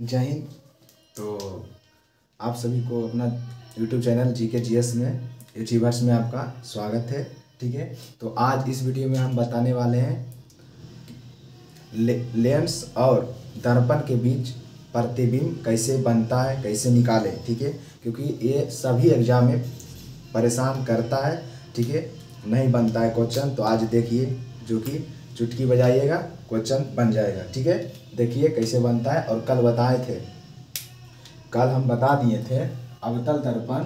जय हिंद। तो आप सभी को अपना यूट्यूब चैनल जी के जी एस में यूट्यूबर्स में आपका स्वागत है ठीक है? तो आज इस वीडियो में हम बताने वाले हैं ले, लेंस और दर्पण के बीच प्रतिबिंब कैसे बनता है कैसे निकालें ठीक है? क्योंकि ये सभी एग्ज़ाम में परेशान करता है ठीक है? नहीं बनता है क्वेश्चन तो आज देखिए जो कि चुटकी बजाइएगा, क्वेश्चन बन जाएगा, ठीक है? देखिए कैसे बनता है और कल बताए थे। कल हम बता दिए थे अवतल दर्पण।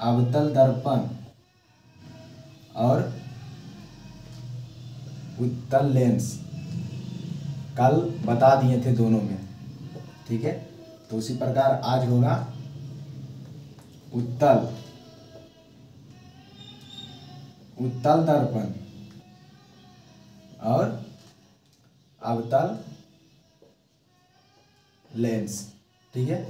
अवतल दर्पण और उत्तल लेंस। कल बता दिए थे दोनों में, ठीक है? तो उसी प्रकार आज होगा उत्तल। उत्तल दर्पण। और अवतल लेंस। ठीक है?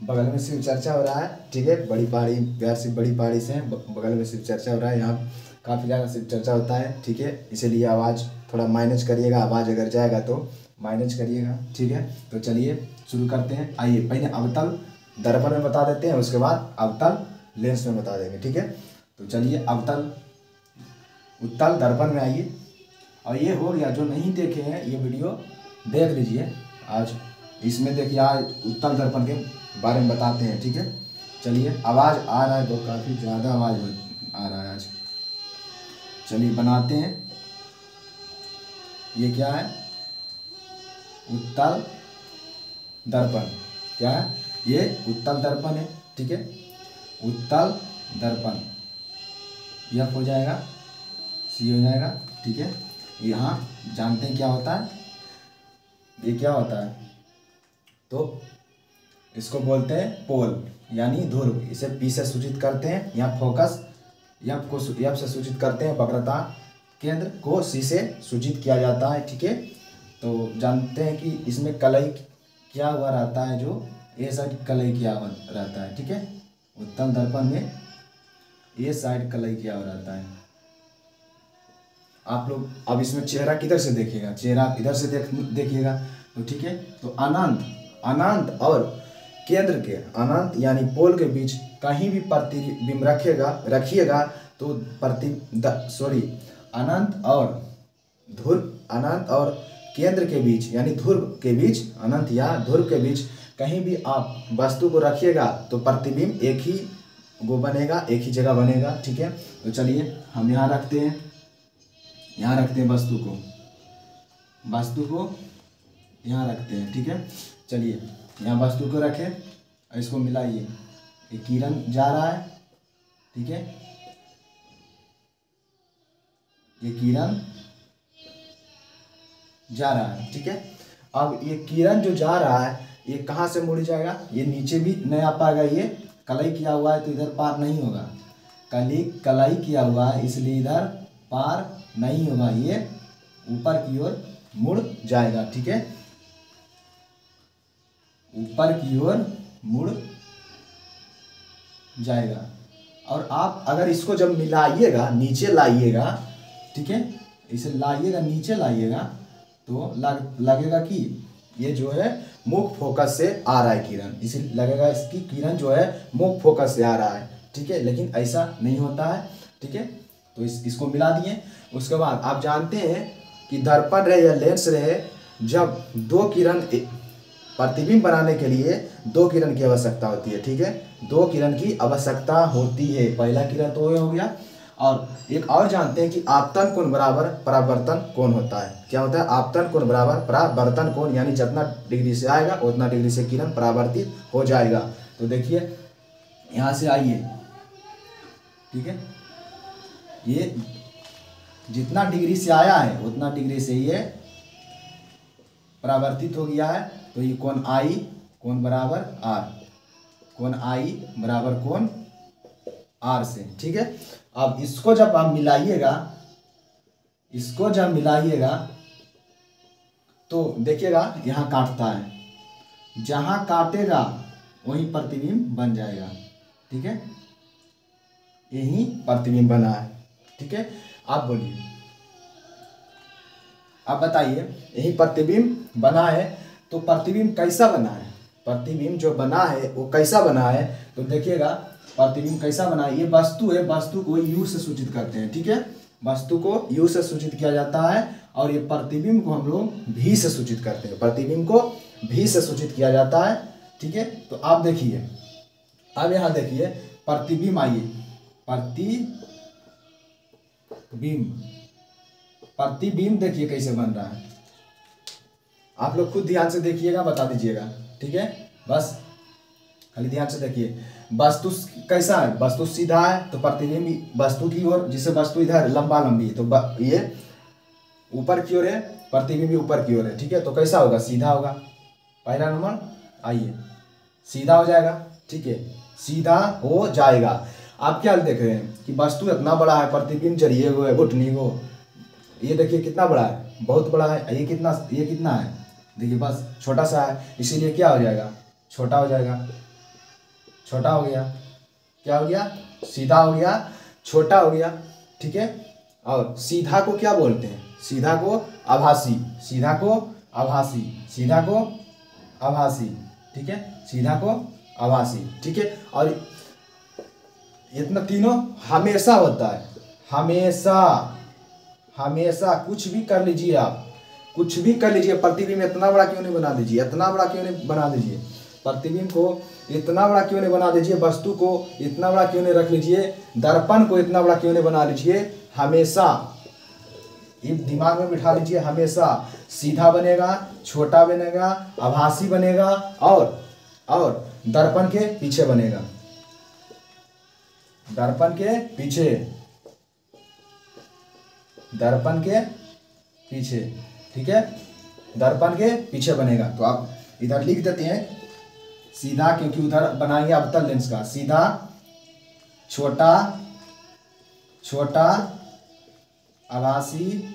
बगल में शिव चर्चा हो रहा है। ठीक है? बड़ी पहाड़ी बिहार से बड़ी पहाड़ी से बगल में शिव चर्चा हो रहा है। यहाँ काफ़ी ज़्यादा शिव चर्चा होता है। ठीक है? इसीलिए आवाज़ थोड़ा माइनस करिएगा। आवाज़ अगर जाएगा तो माइनस करिएगा। ठीक है? तो चलिए शुरू करते हैं। आइए, पहले अवतल दर्पण में बता देते हैं। उसके बाद अवतल लेंस में बता देंगे। ठीक है? तो चलिए अवतल उत्तल दर्पण में आइए। और ये हो गया, जो नहीं देखे हैं, ये वीडियो देख लीजिए। आज इसमें देखिए, आज उत्तल दर्पण के बारे में बताते हैं, ठीक है? चलिए, आवाज़ आ रहा है तो काफ़ी ज़्यादा आवाज़ आ रहा है आज। चलिए, बनाते हैं। ये क्या है? उत्तल दर्पण। क्या है? ये उत्तल दर्पण है, ठीक है? उत्तल दर्पण। यह हो जाएगा सी हो जाएगा ठीक है? यहाँ जानते हैं क्या होता है? ये क्या होता है? तो इसको बोलते हैं पोल, यानी ध्रुव इसे पी से सूचित करते हैं यहाँ फोकस यप को यप से सूचित करते हैं, वक्रता केंद्र को सी से सूचित किया जाता है, ठीक है? तो जानते हैं कि इसमें कलई क्या हुआ रहता है, जो ए साइड कलई किया हुआ रहता है, ठीक है? उत्तम दर्पण में ए साइड कलई किया हुआ रहता है। आप लोग अब इसमें चेहरा किधर से देखिएगा? चेहरा इधर से देख, देखिएगा तो ठीक है? तो अनंत अनंत और केंद्र के, अनंत यानी पोल के बीच कहीं भी प्रतिबिंब रखेगा, रखिएगा तो प्रति सॉरी अनंत और ध्रुव, अनंत और केंद्र के बीच, यानी ध्रुव के बीच, अनंत या ध्रुव के बीच कहीं भी आप वस्तु को रखिएगा तो प्रतिबिंब एक ही वो बनेगा, एक ही जगह बनेगा, ठीक है? तो चलिए, हम यहाँ रखते हैं। यहाँ रखते हैं वस्तु को। वस्तु को यहाँ रखते हैं, ठीक है? चलिए, यहाँ वस्तु को रखें और इसको मिलाइए। ये किरण जा रहा है, ठीक है? ये किरण जा रहा है, ठीक है? अब ये किरण जो जा रहा है, ये कहाँ से मुड़ जाएगा? ये नीचे भी नहीं आ पाएगा ये कलाई किया हुआ है तो इधर पार नहीं होगा। कली कलाई किया हुआ है, इसलिए इधर पार नहीं होगा, ये ऊपर की ओर मुड़ जाएगा, ठीक है? ऊपर की ओर मुड़ जाएगा। और आप अगर इसको जब मिलाइएगा, नीचे लाइएगा, ठीक है? इसे लाइएगा, नीचे लाइएगा तो लग, लगेगा कि ये जो है मुख फोकस से आ रहा है किरण। इसे लगेगा इसकी किरण जो है मुख फोकस से आ रहा है, ठीक है? लेकिन ऐसा नहीं होता है, ठीक है? तो इस, इसको मिला दिए। उसके बाद आप जानते हैं कि दर्पण रहे या लेंस रहे, जब दो किरण प्रतिबिंब बनाने के लिए दो किरण की आवश्यकता होती है, ठीक है? दो किरण की आवश्यकता होती है। पहला किरण तो ये हो गया। और एक और जानते हैं कि आपतन कोण बराबर परावर्तन कोण होता है। क्या होता है? आपतन कोण बराबर परावर्तन कोण, यानी जितना डिग्री से आएगा, उतना डिग्री से किरण परावर्तित हो जाएगा। तो देखिए, यहाँ से आइए। ठीक है? ये जितना डिग्री से आया है, उतना डिग्री से ये परावर्तित हो गया है। तो ये कौन आई कौन बराबर आर। कौन आई बराबर कौन आर से, ठीक है? अब इसको जब आप मिलाइएगा, इसको जब मिलाइएगा तो देखिएगा, यहाँ काटता है। जहाँ काटेगा, वहीं प्रतिबिंब बन जाएगा, ठीक है? यही प्रतिबिंब बना है। ठीक है? आप बोलिए। आप बताइए, यही प्रतिबिंब बना है तो प्रतिबिंब कैसा बना है? प्रतिबिंब जो बना है, वो कैसा बना है? तो देखिएगा, प्रतिबिंब कैसा बना है? ये वस्तु है, वस्तु को यू से सूचित करते हैं, ठीक है? वस्तु को यू से सूचित किया जाता है, और ये प्रतिबिंब को हम लोग भी से सूचित करते हैं। प्रतिबिंब को भी से सूचित किया जाता है, ठीक है? तो आप देखिए अब यहाँ देखिए, प्रतिबिंब आइए। प्रतिबिंब प्रतिबिंब देखिए कैसे बन रहा है। आप लोग खुद ध्यान से देखिएगा, बता दीजिएगा, ठीक है? बस, खाली ध्यान से देखिए। वस्तु कैसा है? वस्तु सीधा है तो प्रतिबिंब वस्तु की ओर जिससे वस्तु इधर लंबा लंबी है तो ये ऊपर की ओर है, प्रतिबिंब ऊपर की ओर है, ठीक है? तो कैसा होगा? सीधा होगा। पहला नंबर, आइए। सीधा हो जाएगा, ठीक है? सीधा हो जाएगा। आप क्या देख रहे हैं? कि वस्तु इतना बड़ा है प्रतिबिंब चलिए गो है घुटनी को। ये देखिए कितना बड़ा है, बहुत बड़ा है, ये कितना ये कितना है? देखिए बस छोटा सा है, इसीलिए क्या हो जाएगा? छोटा हो जाएगा। छोटा हो गया। क्या हो गया? सीधा हो गया, छोटा हो गया, ठीक है? और सीधा को क्या बोलते हैं? सीधा को आभासी, सीधा को आभासी, सीधा को आभासी, ठीक है? सीधा को आभासी, ठीक है? और इतना तीनों हमेशा होता है। हमेशा हमेशा कुछ भी कर लीजिए आप। कुछ भी कर लीजिए, प्रतिबिंब इतना बड़ा क्यों नहीं बना दीजिए? इतना बड़ा क्यों नहीं बना दीजिए? प्रतिबिंब को इतना बड़ा क्यों नहीं बना दीजिए? वस्तु को इतना बड़ा क्यों नहीं रख लीजिए? दर्पण को इतना बड़ा क्यों नहीं बना लीजिए? हमेशा। दिमाग में बिठा लीजिए, हमेशा। सीधा बनेगा, छोटा बनेगा, आभासी बनेगा और और दर्पण के पीछे बनेगा। दर्पण के पीछे। दर्पण के पीछे, ठीक है? दर्पण के पीछे बनेगा। तो आप इधर लिख देते हैं। सीधा, क्योंकि उधर बनाएँगे अवतल लेंस का। सीधा, छोटा छोटा, आभासी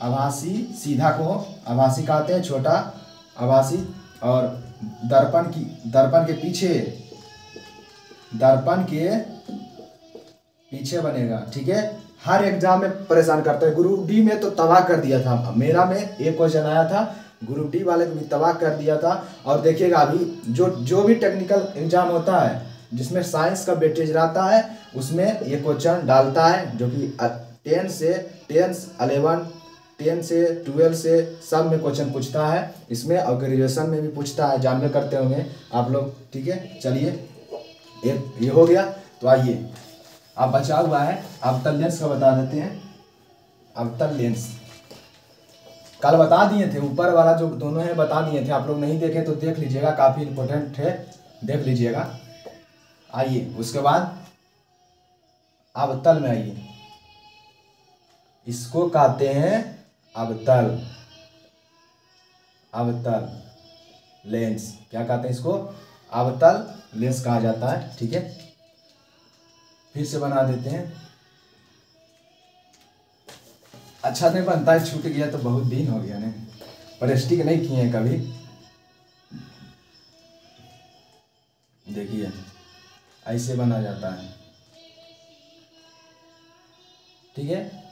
आभासी, सीधा को आभासी कहते हैं, छोटा, आभासी, और दर्पण की, दर्पण के पीछे दर्पण के पीछे बनेगा, ठीक है? हर एग्ज़ाम में परेशान करता है। ग्रुप डी में तो तबाह कर दिया था। मेरा में एक क्वेश्चन आया था। ग्रुप डी वाले को भी तबाह कर दिया था। और देखिएगा अभी, जो जो भी टेक्निकल एग्ज़ाम होता है, जिसमें साइंस का बेटेज रहता है, उसमें ये क्वेश्चन डालता है, जो कि टेन से, टेन अलेवन टेन से, ट्वेल्व से, सब में क्वेश्चन पूछता है। इसमें और ग्रेजुएशन में भी पूछता है। जानवे करते होंगे आप लोग, ठीक है? चलिए। ये ये हो गया। तो आइए अब बचा हुआ है। अवतल लेंस का बता देते हैं। अवतल लेंस। कल बता दिए थे, ऊपर वाला जो दोनों है, बता दिए थे। आप लोग नहीं देखे तो देख लीजिएगा, काफ़ी इंपॉर्टेंट है। देख लीजिएगा। आइए, उसके बाद अवतल में आइए। इसको कहते हैं। अवतल अवतल लेंस। क्या कहते हैं इसको? अवतल लेंस कहा जाता है, ठीक है? फिर से बना देते हैं। अच्छा नहीं, बनता है, छूट गया तो बहुत दिन हो गया, नहीं? पर स्टिक नहीं किए हैं कभी। देखिए, ऐसे बना जाता है। ठीक है?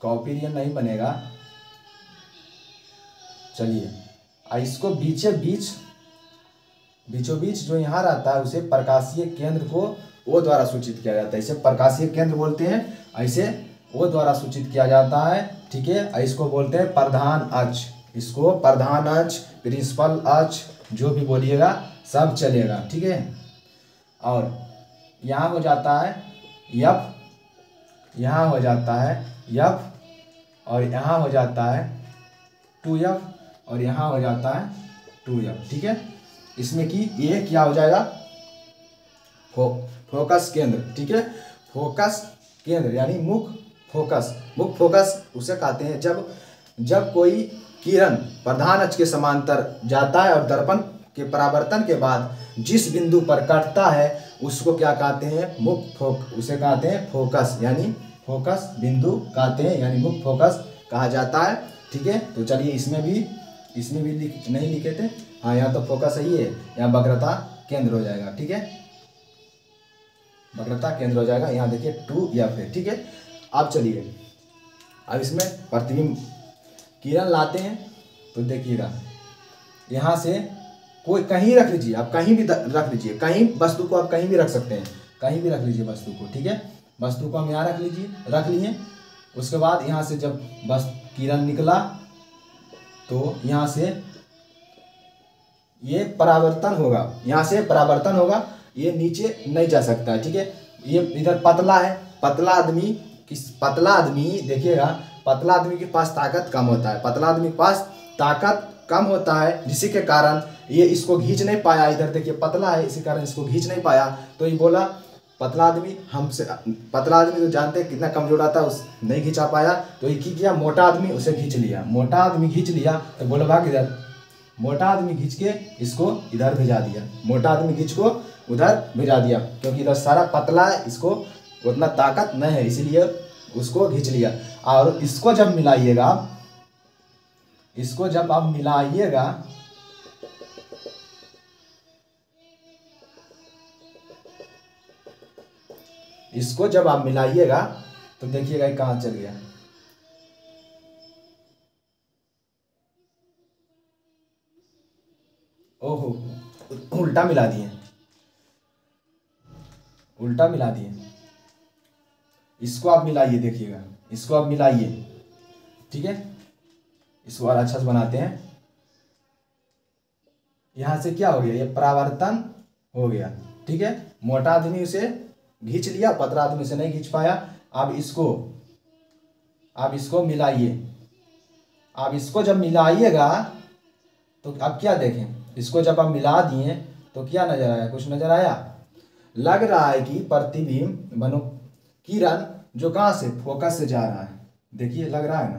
कॉपी ये नहीं बनेगा। चलिए, इसको बीचे बीच बीचों बीच जो यहाँ रहता है, उसे प्रकाशीय केंद्र को ओ द्वारा सूचित किया जाता है। इसे प्रकाशीय केंद्र बोलते हैं, ऐसे ओ द्वारा सूचित किया जाता है, ठीक है? इसको बोलते हैं प्रधान अक्ष इसको प्रधान अक्ष प्रिंसिपल अक्ष जो भी बोलिएगा, सब चलेगा, ठीक है? और यहाँ हो जाता है यफ यहाँ हो जाता है यफ और यहाँ हो जाता है, टू एफ़ और यहाँ हो जाता है, टू एफ़ ठीक है? इसमें कि ये क्या हो जाएगा? फो, फोकस केंद्र, ठीक है? फोकस केंद्र, यानी मुख फोकस। मुख फोकस उसे कहते हैं जब जब कोई किरण प्रधान अक्ष के समांतर जाता है और दर्पण के परावर्तन के बाद जिस बिंदु पर कटता है, उसको क्या कहते हैं? मुख फोक, उसे कहते हैं फोकस, यानी फोकस बिंदु कहते हैं, यानी मुख फोकस कहा जाता है, ठीक है? तो चलिए इसमें भी इसमें भी लिख, नहीं लिखे थे। हाँ यहाँ तो फोकस सही है यहाँ वक्रता केंद्र हो जाएगा, ठीक है? वक्रता केंद्र हो जाएगा, यहाँ देखिए टू या फिर, ठीक है? अब चलिए। अब इसमें प्रतिबिंब किरण लाते हैं तो देखिएगा यहाँ से कोई कहीं रख लीजिए, आप कहीं भी रख लीजिए, कहीं वस्तु को आप कहीं भी रख सकते हैं, कहीं भी रख लीजिए वस्तु को, ठीक है? वस्तु को हम यहाँ रख लीजिए, रख लिए। उसके बाद यहाँ से जब बस किरण निकला तो यहाँ से ये परावर्तन होगा। यहाँ से परावर्तन होगा, ये नीचे नहीं जा सकता, ठीक है? ये इधर पतला है, पतला आदमी किस, पतला आदमी, देखिएगा, पतला आदमी के पास ताकत कम होता है, पतला आदमी के पास ताकत कम होता है जिसी के कारण ये इसको घींच नहीं पाया, इधर देखिए पतला है, इसी कारण इसको घींच नहीं पाया तो ये बोला, पतला आदमी हमसे, पतला आदमी तो जानते हैं कितना कमज़ोर आता उस नहीं खींचा पाया तो ये की किया, मोटा आदमी उसे खींच लिया, मोटा आदमी खींच लिया तो बोला, भाग इधर। मोटा आदमी खींच के इसको इधर भिजा दिया। मोटा आदमी खींच को उधर भिजा दिया, क्योंकि इधर सारा पतला है, इसको उतना ताकत नहीं है, इसीलिए उसको खींच लिया। और इसको जब मिलाइएगा, इसको जब आप मिलाइएगा, इसको जब आप मिलाइएगा तो देखिएगा कहाँ चल गया। उल्टा मिला दिए। उल्टा मिला दिए। इसको आप मिलाइए, देखिएगा। इसको आप मिलाइए। ठीक है? इसको और अच्छा से बनाते हैं। यहाँ से क्या हो गया? ये परावर्तन हो गया। ठीक है? मोटा आदमी उसे खींच लिया, पतला आदमी उसे नहीं खींच पाया। अब इसको आप इसको मिलाइए। आप इसको जब मिलाइएगा तो अब क्या देखें? इसको जब आप मिला दिए तो क्या नज़र आया? कुछ नज़र आया? लग रहा है कि प्रतिबिंब बनो किरण जो कहाँ से? फोकस से जा रहा है। देखिए, लग रहा है ना?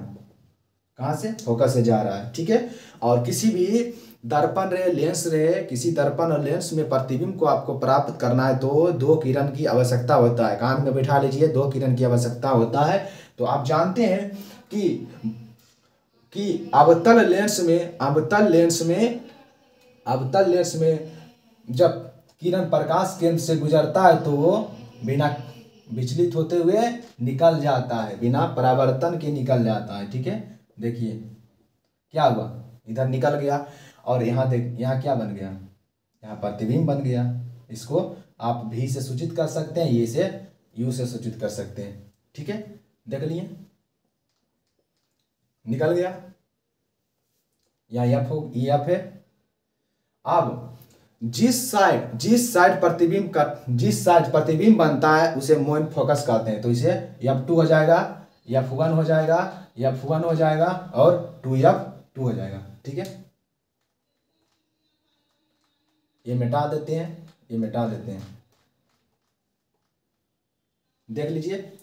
कहाँ से? फोकस से जा रहा है, ठीक है? और किसी भी दर्पण रहे लेंस रहे किसी दर्पण और लेंस में प्रतिबिंब को आपको प्राप्त करना है तो दो किरण की आवश्यकता होता है। कान में बैठा लीजिए, दो किरण की आवश्यकता होता है। तो आप जानते हैं कि कि अवतल लेंस में, अवतल लेंस में, अवतल लेंस में जब किरण प्रकाश केंद्र से गुजरता है तो वो बिना विचलित होते हुए निकल जाता है, बिना परावर्तन के निकल जाता है, ठीक है? देखिए, क्या हुआ? इधर निकल गया और यहाँ देख, यहाँ क्या बन गया? यहाँ प्रतिबिंब बन गया। इसको आप भी से सूचित कर सकते हैं, ये से यू से सूचित कर सकते हैं, ठीक है? देख लिए। निकल गया। यहाँ एफ़ हो एफ़ है। अब जिस साइड जिस साइड प्रतिबिंब का, जिस साइड प्रतिबिंब बनता है, उसे मोइन फोकस कहते हैं। तो इसे एफ़ टू हो जाएगा एफ़ वन हो जाएगा एफ़ वन हो जाएगा और टू एफ़ टू हो जाएगा। ठीक है? ये मिटा देते हैं, ये मिटा देते हैं। देख लीजिए,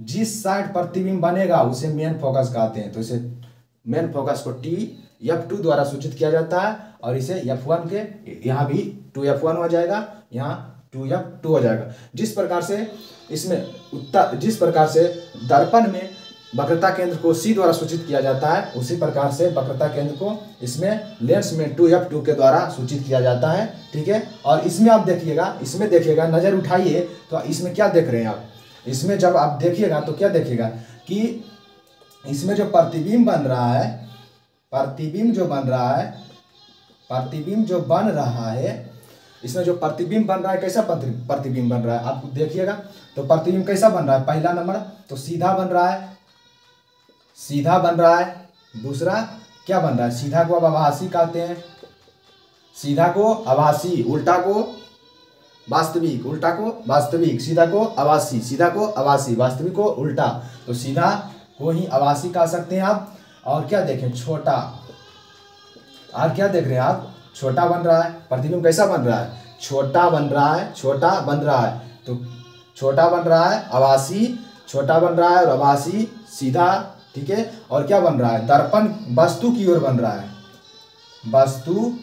जिस साइड प्रतिबिंब बनेगा, उसे मेन फोकस कहते हैं। तो इसे मेन फोकस को टी एफ़ टू द्वारा सूचित किया जाता है और इसे एफ़ वन के यहाँ भी टू एफ़ वन हो जाएगा, यहाँ टू एफ़ टू हो जाएगा। जिस प्रकार से इसमें उत्तर, जिस प्रकार से दर्पण में वक्रता केंद्र को सी द्वारा सूचित किया जाता है, उसी प्रकार से वक्रता केंद्र को इसमें लेंस में टू एफ़ टू के द्वारा सूचित किया जाता है, ठीक है? और इसमें आप देखिएगा, इसमें देखिएगा, नज़र उठाइए तो इसमें क्या देख रहे हैं आप? इसमें जब आप देखिएगा तो क्या देखिएगा कि इसमें जो प्रतिबिंब बन रहा है प्रतिबिंब जो बन रहा है, प्रतिबिंब जो बन रहा है, इसमें जो प्रतिबिंब बन रहा है, कैसा प्रतिबिंब बन रहा है? आप देखिएगा। तो प्रतिबिंब कैसा बन रहा है? पहला नंबर तो सीधा बन रहा है। सीधा बन रहा है। दूसरा, क्या बन रहा है? सीधा को अब आभासी कहते हैं। सीधा को आभासी, उल्टा को वास्तविक, उल्टा को वास्तविक, सीधा को आवासी सीधा को आवासी वास्तविक को उल्टा। तो सीधा को ही आवासी कह सकते हैं आप। और क्या देखें, छोटा। और क्या देख रहे हैं आप? छोटा बन रहा है। प्रतिबिंब कैसा बन रहा है? छोटा बन रहा है, छोटा बन रहा है। तो छोटा बन रहा है आवासी छोटा बन रहा है और आवासी सीधा, ठीक है? और क्या बन रहा है? दर्पण वस्तु की ओर बन रहा है। वस्तु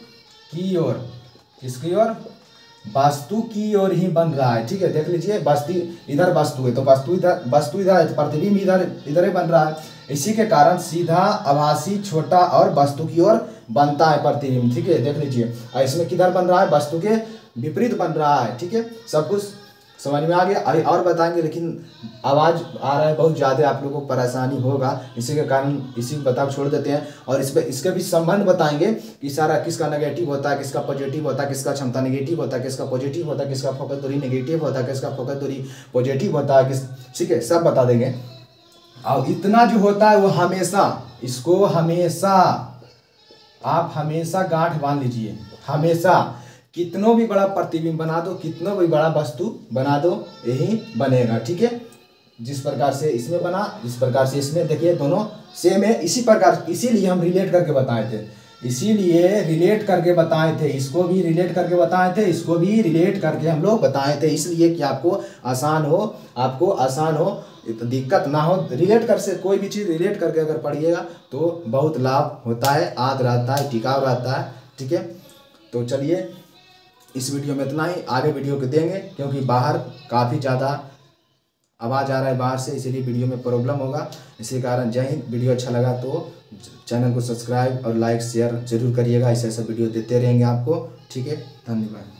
की ओर। किसकी ओर? वस्तु की ओर ही बन रहा है। ठीक है, देख लीजिए, वस्तु इधर वस्तु है तो वस्तु इधर वस्तु इधर है तो प्रतिबिंब इधर इधर ही बन रहा है। इसी के कारण सीधा आभासी, छोटा और वस्तु की ओर बनता है प्रतिबिंब। ठीक है, देख लीजिए और इसमें किधर बन रहा है? वस्तु के विपरीत बन रहा है। ठीक है, सब कुछ समझ में आ गया? अभी और बताएँगे, लेकिन आवाज़ आ रहा है, बहुत ज़्यादा आप लोगों को परेशानी होगा। इसी के कारण इसी को बता छोड़ देते हैं। और इस पर इसके भी संबंध बताएँगे कि सारा किसका नेगेटिव होता है, किसका पॉजिटिव होता है, किसका क्षमता नेगेटिव होता है, किसका पॉजिटिव होता है, किसका फोकस दूरी नेगेटिव होता है, किसका फोकस दूरी पॉजिटिव होता है, किस, ठीक है, सब बता देंगे। और इतना जो होता है, वो हमेशा, इसको हमेशा, आप हमेशा गांठ बाँध लीजिए, हमेशा। कितनों भी बड़ा प्रतिबिंब बना दो, कितनों भी बड़ा वस्तु बना दो, यही बनेगा, ठीक है? जिस प्रकार से इसमें बना जिस प्रकार से इसमें, देखिए दोनों सेम है, इसी प्रकार, इसीलिए हम रिलेट करके बताए थे। इसीलिए रिलेट करके बताए थे, इसको भी रिलेट करके बताए थे, इसको भी रिलेट करके हम लोग बताए थे, इसलिए कि आपको आसान हो, आपको आसान हो तो दिक्कत ना हो रिलेट कर से कोई भी चीज़ रिलेट करके अगर पढ़िएगा तो बहुत लाभ होता है, आद रहता है टिकाव रहता है, ठीक है? तो चलिए इस वीडियो में इतना ही। आगे वीडियो को देंगे, क्योंकि बाहर काफ़ी ज़्यादा आवाज़ आ रहा है बाहर से, इसीलिए वीडियो में प्रॉब्लम होगा। इसी कारण जय हिंद। वीडियो अच्छा लगा तो चैनल को सब्सक्राइब और लाइक, शेयर ज़रूर करिएगा। ऐसे ऐसे वीडियो देते रहेंगे आपको। ठीक है? धन्यवाद।